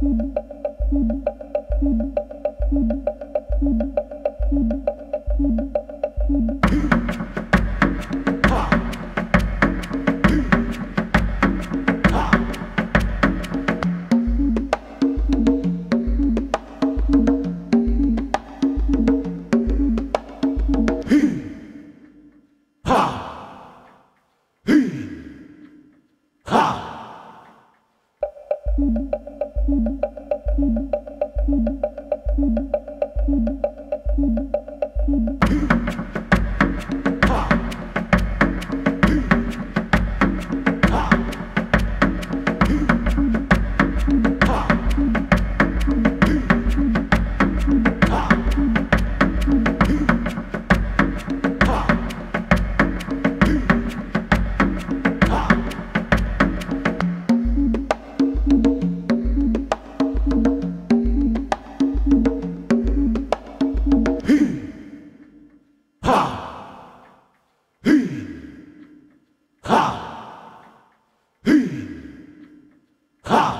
thank mm -hmm. you Thank you. Ha!